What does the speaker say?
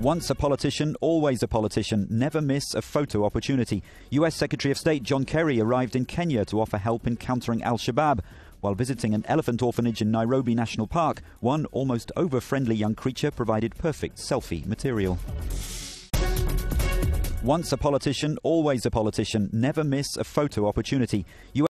Once a politician, always a politician. Never miss a photo opportunity. US Secretary of State John Kerry arrived in Kenya to offer help in countering Al Shabaab. While visiting an elephant orphanage in Nairobi National Park, one almost over friendly young creature provided perfect selfie material. Once a politician, always a politician. Never miss a photo opportunity. US